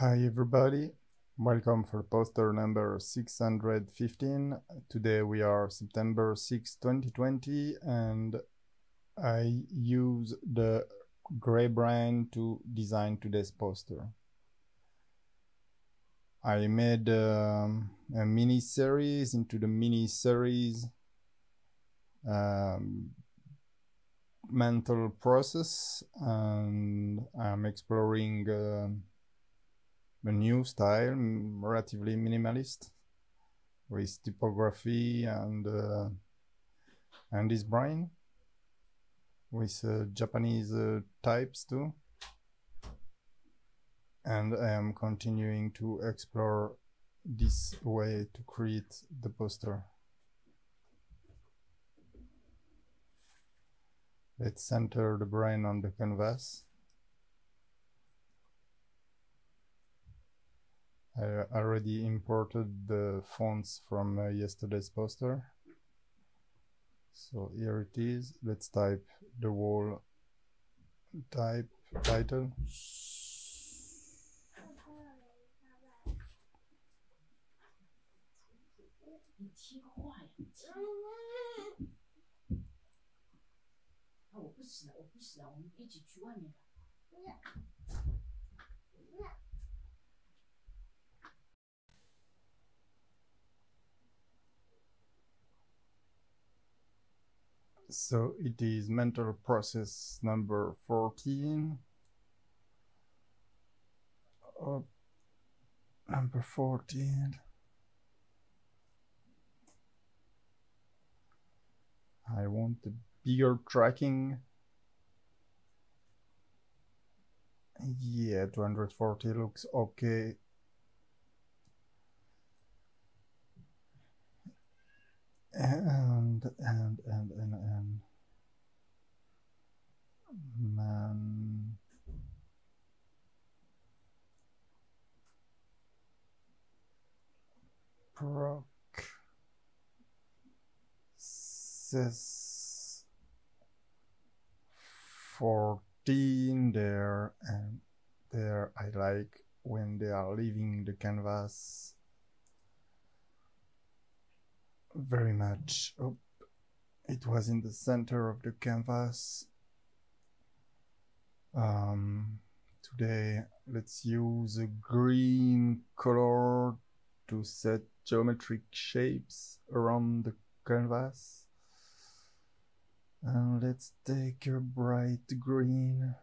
Hi everybody, welcome for poster number 615. Today we are September 6, 2020 and I use the gray brain to design today's poster. I made um, a mini series into the mini series um, mental process and I'm exploring uh, a new style, relatively minimalist, with typography and uh, and this brain, with uh, Japanese uh, types too. And I am continuing to explore this way to create the poster. Let's center the brain on the canvas. I already imported the fonts from uh, yesterday's poster. So here it is. Let's type the wall type title. So it is mental process number 14. Oh, number 14. I want the bigger tracking. Yeah, 240 looks okay. And and and and and man. Proc says 14 there and there I like when they are leaving the canvas very much. Oh, it was in the center of the canvas. Um, today, let's use a green color to set geometric shapes around the canvas. And let's take a bright green.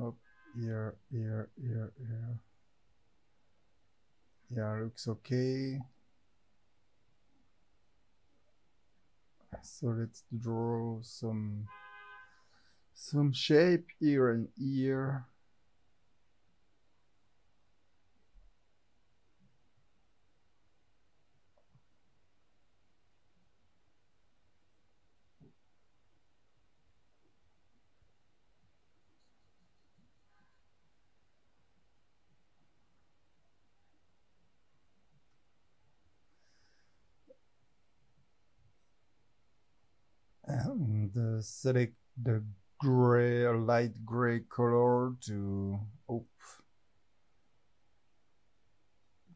Up here, here, here, here. Yeah, looks okay. So let's draw some some shape here and here. Uh, select the gray light gray color to oh,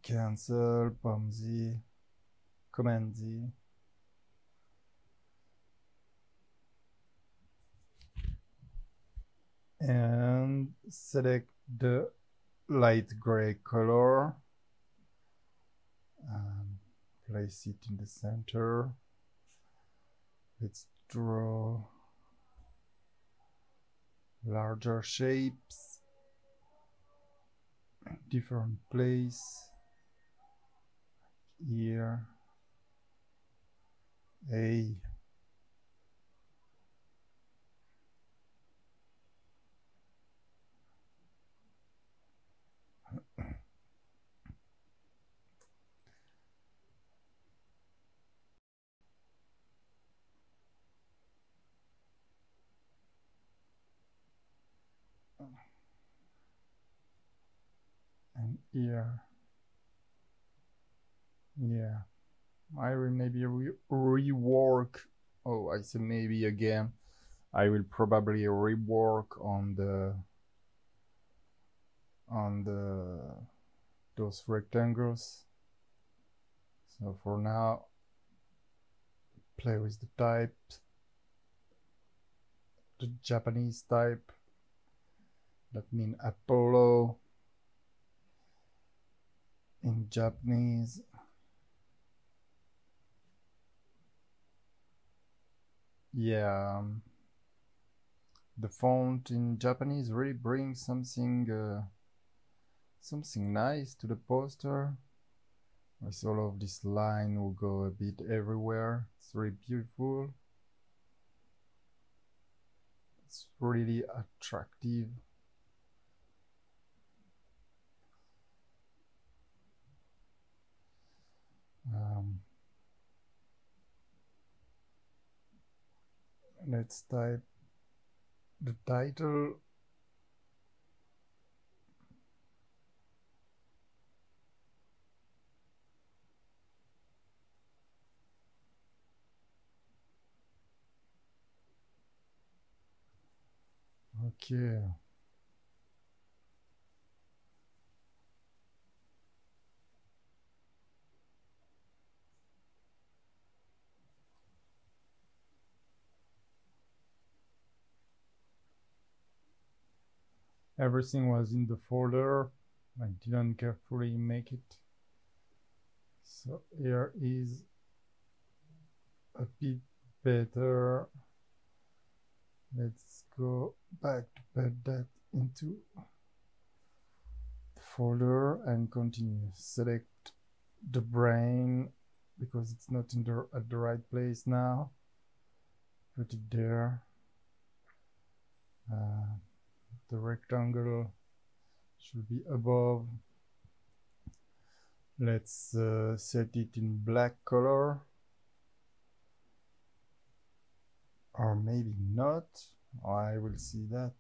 cancel Palm Z command Z. And select the light gray color and place it in the center. Let's draw larger shapes different place here a here yeah. I will maybe re rework. Oh I say maybe again. I will probably rework on the on the those rectangles. So for now play with the type the Japanese type. That mean Apollo in Japanese. Yeah um, the font in Japanese really brings something uh, something nice to the poster. As all of this line will go a bit everywhere. It's really beautiful. It's really attractive um, let's type the title okay everything was in the folder. I didn't carefully make it. So here is a bit better. Let's go back to put that into the folder and continue. Select the brain because it's not in the, at the right place now. Put it there. Uh, the rectangle should be above. Let's uh, set it in black color. Or maybe not. I will see that.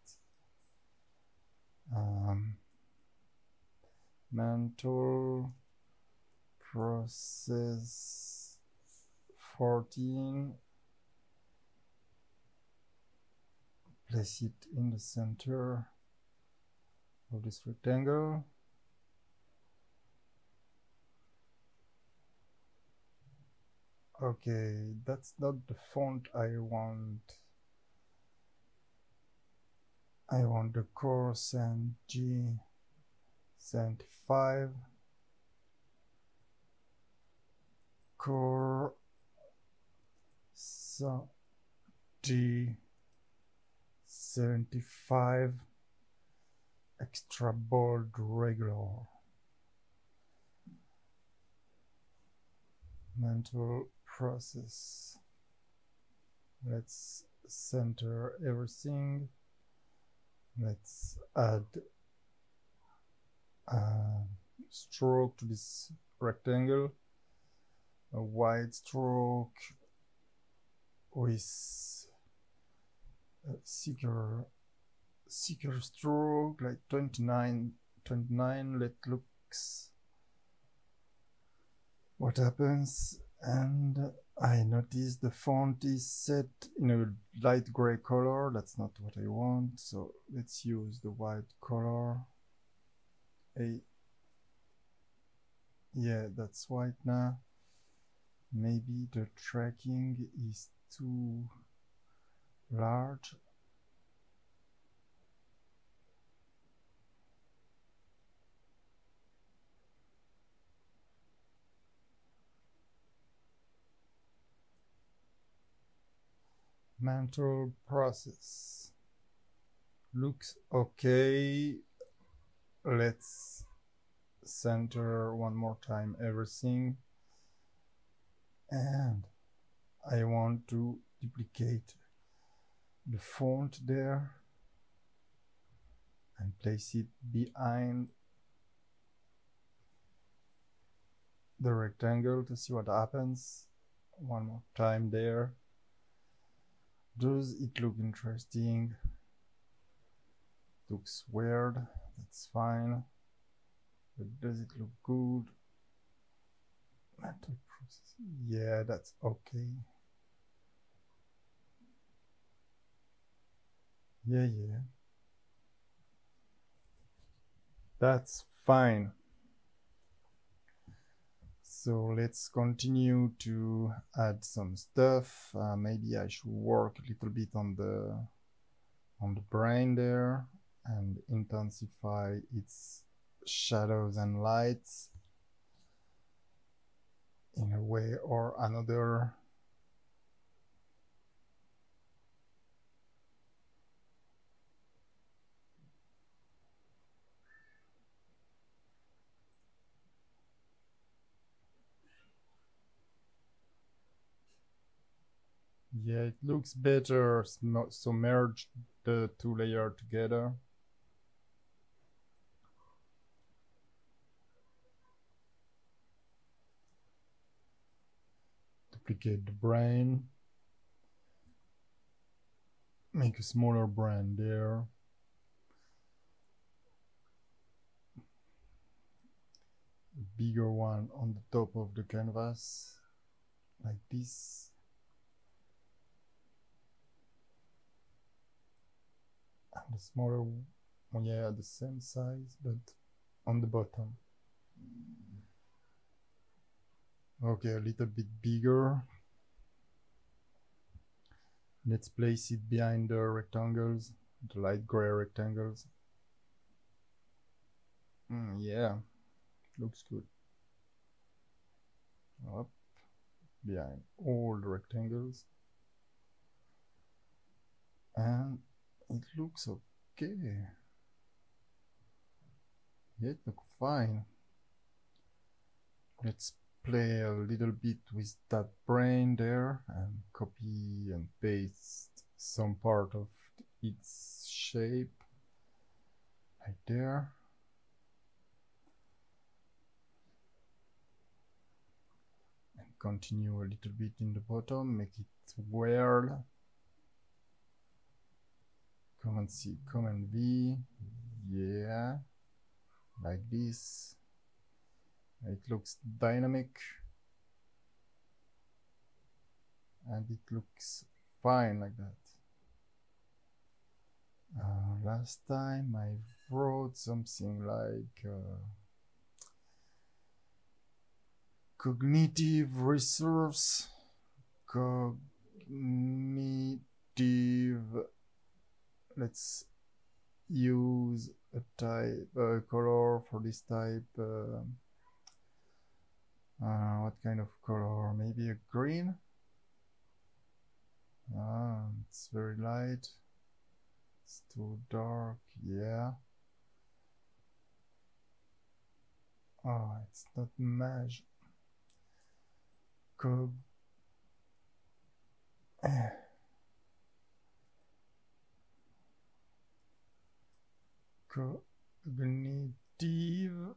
Um, mental process 14 place it in the center of this rectangle. Okay that's not the font I want. I want the core send G 75 core so G 75 extra bold regular. Mental process. Let's center everything. Let's add uh, a stroke to this rectangle. A wide stroke with seeker seeker stroke like 29 29 let looks. What happens? And I notice the font is set in a light gray color. That's not what I want. So let's use the white color. A yeah that's white now. Maybe the tracking is too large mental process. Looks okay. Let's center one more time everything. And I want to duplicate the font there and place it behind the rectangle to see what happens. One more time there does it look interesting? Looks weird, that's fine. But does it look good? Process. Yeah, that's okay. Yeah, yeah. That's fine. So let's continue to add some stuff. Uh, maybe I should work a little bit on the on the brain there and intensify its shadows and lights in a way or another. Yeah, it looks better so merge the two layer together. Duplicate the brain. Make a smaller brain there. Bigger one on the top of the canvas like this the smaller one, yeah, the same size, but on the bottom. Okay, a little bit bigger. Let's place it behind the rectangles, the light gray rectangles. Mm, yeah, looks good. Up behind all the rectangles. And it looks okay. It looks fine. Let's play a little bit with that brain there and copy and paste some part of its shape right there. And continue a little bit in the bottom, make it weird command C, command V, yeah, like this. It looks dynamic and it looks fine like that. Uh, last time I wrote something like uh, cognitive resource, cognitive let's use a type color for this type uh, uh, what kind of color? Maybe a green? Ah, it's very light. It's too dark yeah. Oh it's not mesh. Cog cognitive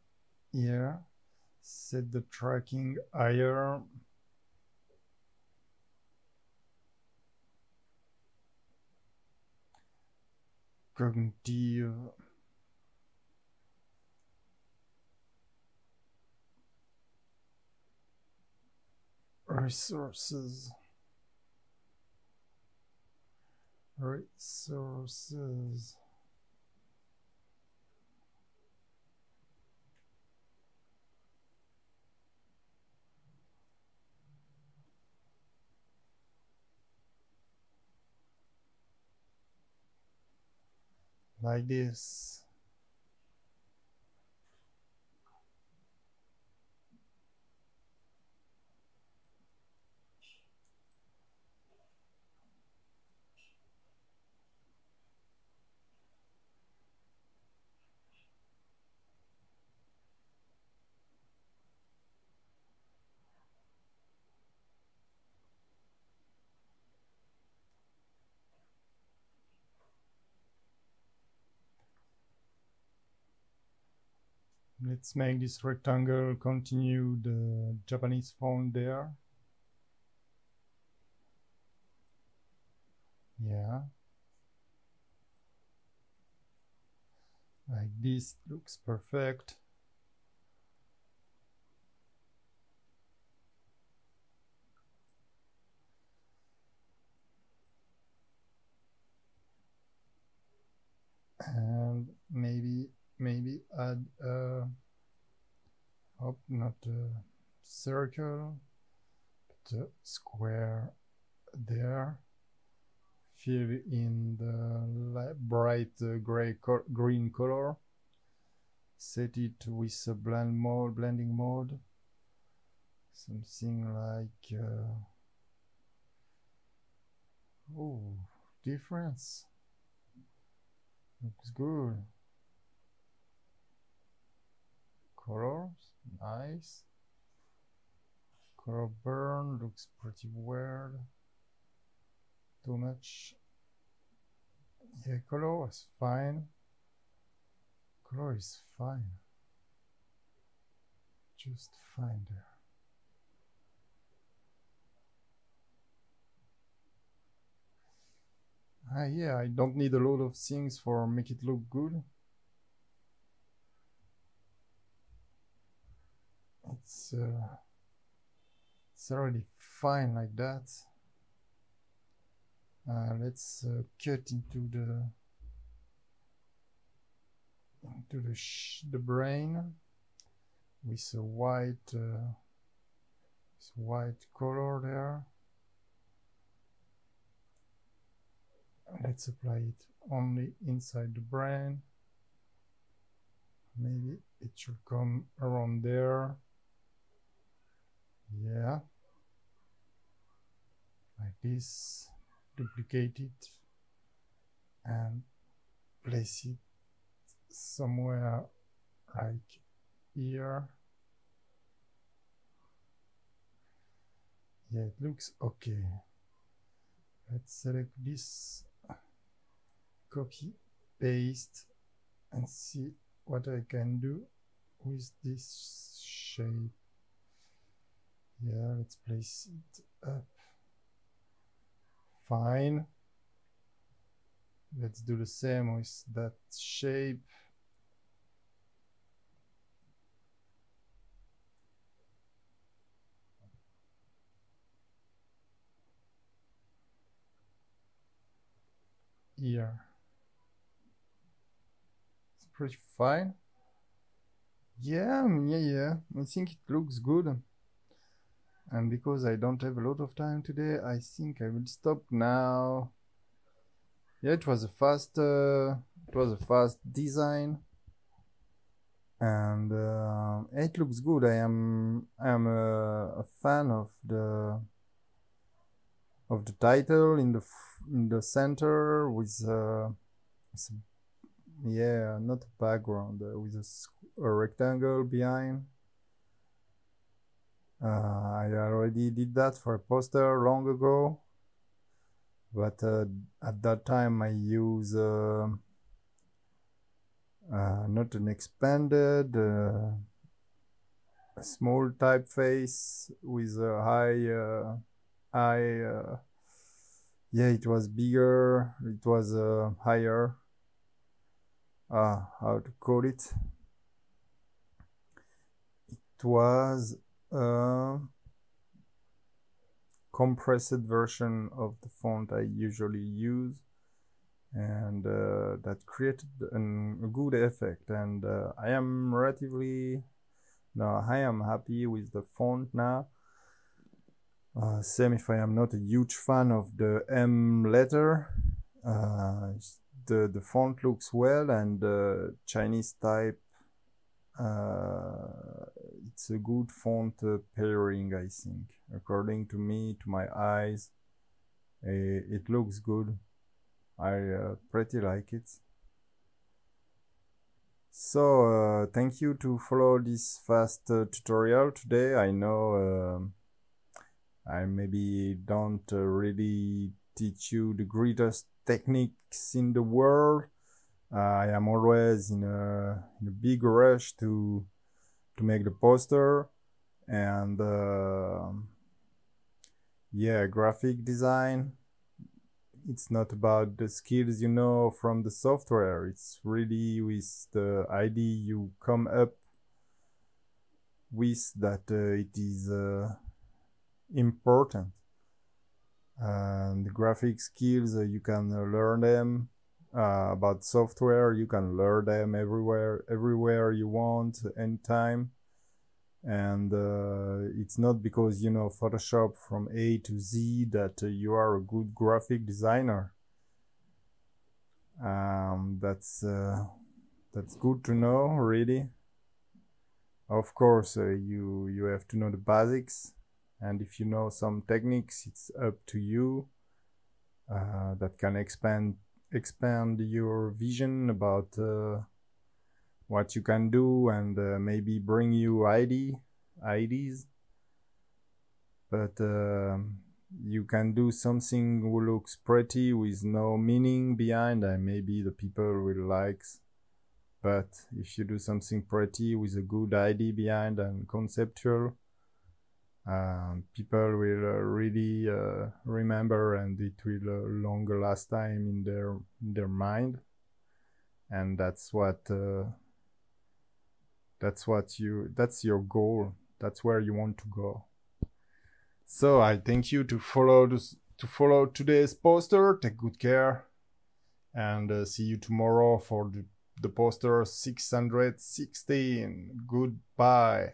here set the tracking higher cognitive. Resources. Resources like this let's make this rectangle continue the Japanese font there. Yeah. Like this looks perfect. And maybe add a hope not a circle but a square there. Fill in the bright uh, gray co green color. Set it with a blend mode blending mode something like uh, oh difference. Looks good colors. Nice. Color burn looks pretty weird. Too much. Yeah color is fine. Color is fine. Just fine there. Ah yeah I don't need a lot of things for make it look good it's uh, it's already fine like that. Uh, let's uh, cut into the into the the brain with a white uh, white color there. Let's apply it only inside the brain. Maybe it should come around there yeah. Like this. Duplicate it. And place it somewhere like here. Yeah it looks okay. Let's select this. Copy paste and see what I can do with this shape yeah let's place it up. Fine. Let's do the same with that shape. Here. It's pretty fine. Yeah yeah yeah. I think it looks good and because I don't have a lot of time today I think I will stop now. Yeah it was a fast uh, it was a fast design. And uh, it looks good. I am I am a, a, fan of the of the title in the in the center with, uh, yeah not a background uh, with a, a rectangle behind uh, I already did that for a poster long ago, but uh, at that time I use uh, uh not an expanded, uh, small typeface with a high, uh, high. yeah, it was bigger. It was higher. How to call it? It was a compressed version of the font I usually use and uh, that created an, a good effect. And uh, I am relatively no I am happy with the font now. Uh, same if I am not a huge fan of the M letter. Uh, the, the font looks well and uh, Chinese type uh, it's a good font uh, pairing I think. According to me to my eyes uh, it looks good. I uh, pretty like it. So uh, thank you to follow this fast uh, tutorial today. I know um, I maybe don't really teach you the greatest techniques in the world. I am always in a, in a big rush to to make the poster and uh, yeah graphic design. It's not about the skills you know from the software. It's really with the idea you come up with that uh, it is uh, important. And graphic skills uh, you can learn them uh, about software. You can learn them everywhere, everywhere you want, anytime. And uh, it's not because you know Photoshop from A to Z that uh, you are a good graphic designer. Um, that's uh, that's good to know, really. Of course, uh, you you have to know the basics, and if you know some techniques, it's up to you. Uh, that can expand expand your vision about uh, what you can do and uh, maybe bring you ID ideas. But uh, you can do something who looks pretty with no meaning behind and maybe the people will like. But if you do something pretty with a good idea behind and conceptual um, people will uh, really uh, remember and it will uh, longer last time in their in their mind. And that's what uh, that's what you that's your goal. That's where you want to go. So i thank you to follow this to follow today's poster. Take good care. And uh, see you tomorrow for the, the poster 616 goodbye